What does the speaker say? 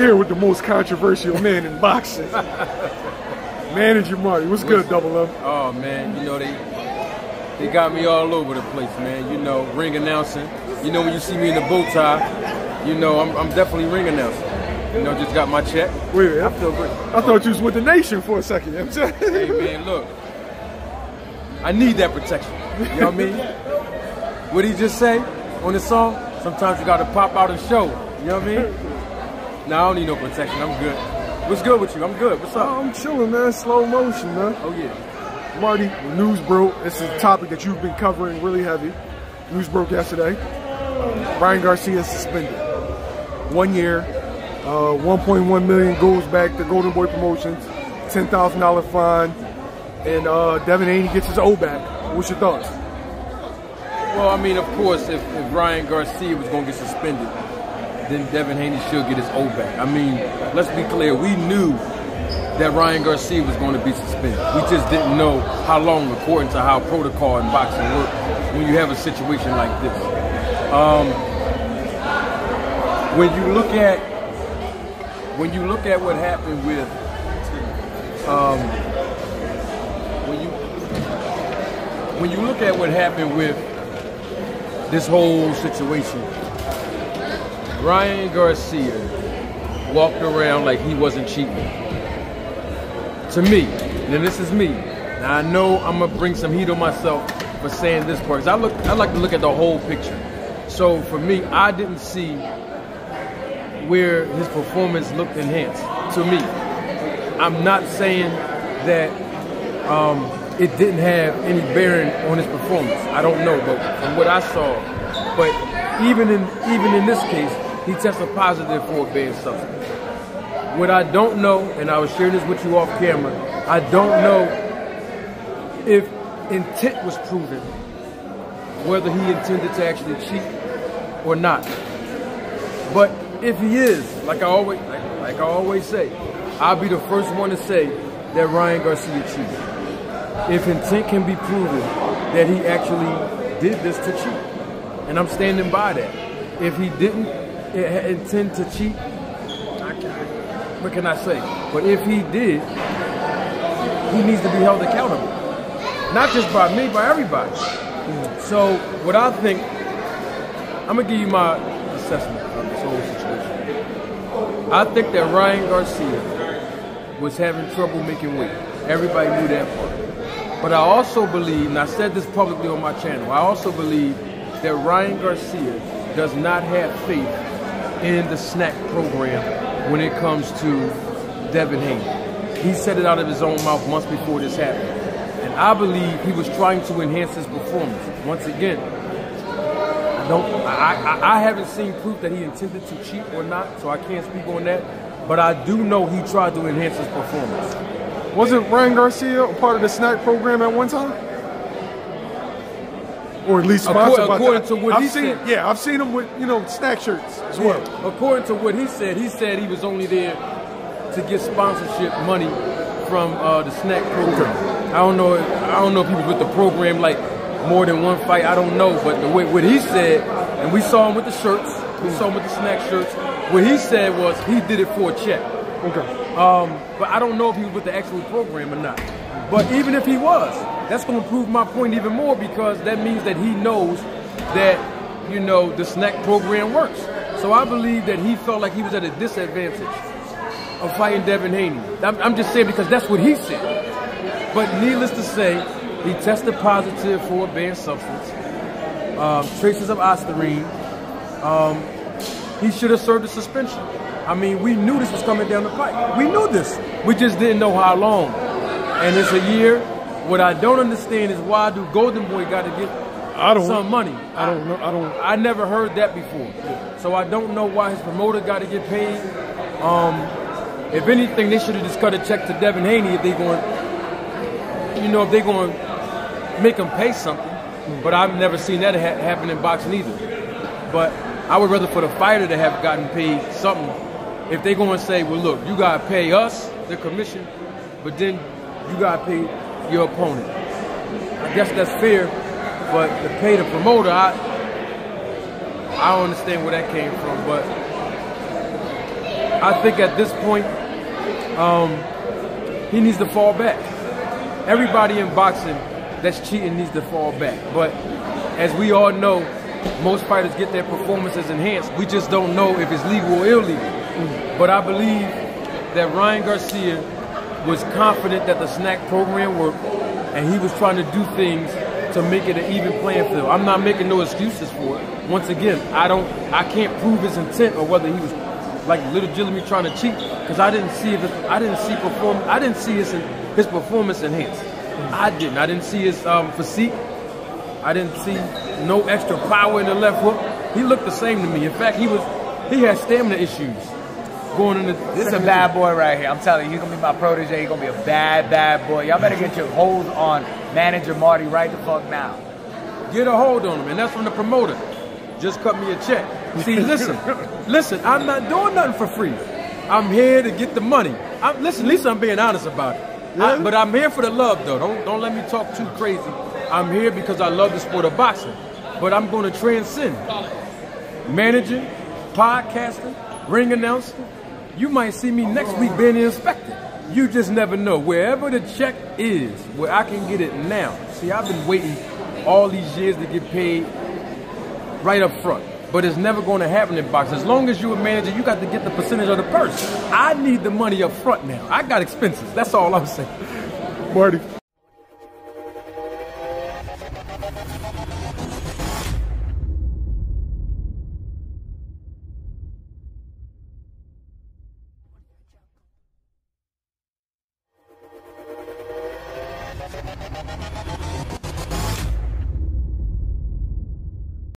Here with the most controversial man in boxing. Manager Marty, what's good, Double M? Oh man, you know they they got me all over the place, man. You know, ring announcing. You know when you see me in the bow tie, you know I'm, I'm definitely ring announcing. You know, just got my check. Wait, I feel great. I thought you was with the nation for a second. You know what I'm saying? Hey man, look, I need that protection. You know what I mean? What did he just say on the song? Sometimes you gotta pop out and show. You know what I mean? Nah, I don't need no protection. I'm good. What's good with you? I'm good. What's up? Oh, I'm chilling, man. Slow motion, man. Oh yeah. Marty, news broke. This is a topic that you've been covering really heavy. News broke yesterday. Ryan Garcia suspended. One year, uh, 1.1 million goes back to Golden Boy Promotions, $10,000 fine, and uh, Devin Haney gets his O back. What's your thoughts? Well, I mean, of course, if, if Ryan Garcia was going to get suspended, then Devin Haney should get his O back. I mean, let's be clear. We knew that Ryan Garcia was going to be suspended. We just didn't know how long, according to how protocol in boxing works, when you have a situation like this. Um, when you look at when you look at what happened with um, when you when you look at what happened with this whole situation, Ryan Garcia walked around like he wasn't cheating. To me, and this is me. Now I know I'm gonna bring some heat on myself for saying this part. 'cause I look, I like to look at the whole picture. So for me, I didn't see where his performance looked enhanced. To me, I'm not saying that um, it didn't have any bearing on his performance. I don't know, but from what I saw, but even in even in this case, he tested positive for a banned substance. What I don't know, and I was sharing this with you off camera, I don't know if intent was proven, whether he intended to actually cheat or not. But if he is, like I always like, like I always say, I'll be the first one to say that Ryan Garcia cheated. If intent can be proven that he actually did this to cheat, and I'm standing by that. If he didn't eh, intend to cheat, what can I say? But if he did, he needs to be held accountable. Not just by me, by everybody. So what I think, I'm gonna give you my assessment of this whole situation. I think that Ryan Garcia was having trouble making weight. Everybody knew that part. But I also believe, and I said this publicly on my channel, I also believe that Ryan Garcia does not have faith in the SNAC program when it comes to Devin Haney. He said it out of his own mouth months before this happened. And I believe he was trying to enhance his performance. Once again, I don't I, I, I haven't seen proof that he intended to cheat or not, so I can't speak on that. But I do know he tried to enhance his performance. Wasn't Ryan Garcia part of the SNAC program at one time? Or at least sponsored by according to what I've he seen, said. Yeah, I've seen him with, you know, SNAC shirts as well. Yeah. According to what he said, he said he was only there to get sponsorship money from uh, the SNAC program. I don't know. I don't know if he was with the program like more than one fight. I don't know, but the way what he said, and we saw him with the shirts. We saw him with the SNAC shirts. What he said was he did it for a check. Okay. Um, but I don't know if he was with the actual program or not. But even if he was, that's going to prove my point even more because that means that he knows that, you know, the SNAC program works. So I believe that he felt like he was at a disadvantage of fighting Devin Haney. I'm, I'm just saying because that's what he said. But needless to say, he tested positive for a banned substance, um, traces of ostarine. Um, he should have served a suspension. I mean, we knew this was coming down the pipe. We knew this. We just didn't know how long. And it's a year. What I don't understand is why do Golden Boy got to get I don't some money? I don't know. I don't. I never heard that before. So I don't know why his promoter got to get paid. Um, if anything, they should have just cut a check to Devin Haney if they going, you know, if they going to make him pay something. But I've never seen that ha- happen in boxing either. But I would rather for the fighter to have gotten paid something. If they going to say, well, look, you got to pay us the commission, but then you got to pay your opponent. I guess that's fair, but to pay the promoter, I I don't understand where that came from, but I think at this point, um, he needs to fall back. Everybody in boxing that's cheating needs to fall back. But as we all know, most fighters get their performances enhanced. We just don't know if it's legal or illegal. But I believe that Ryan Garcia was confident that the SNAC program worked, and he was trying to do things to make it an even playing field. I'm not making no excuses for it. Once again, I don't, I can't prove his intent or whether he was like little Jimmy trying to cheat because I didn't see it, I didn't see perform, I didn't see his his performance enhanced. I didn't. I didn't see his um, physique. I didn't see no extra power in the left hook. He looked the same to me. In fact, he was he had stamina issues going into. This is a bad boy right here. I'm telling you, he's gonna be my protege. He's gonna be a bad, bad boy. Y'all better get your hold on manager Marty right the fuck now. Get a hold on him, and that's from the promoter. Just cut me a check. See, listen, listen. I'm not doing nothing for free. I'm here to get the money. I'm, listen, at least I'm being honest about it. I, but I'm here for the love, though. Don't don't let me talk too crazy. I'm here because I love the sport of boxing. But I'm going to transcend managing, podcasting, ring announcing. You might see me next week being the inspector. You just never know. Wherever the check is, where I can get it now. See, I've been waiting all these years to get paid right up front. But it's never going to happen in boxing. As long as you're a manager, you got to get the percentage of the purse. I need the money up front now. I got expenses. That's all I'm saying. Marty.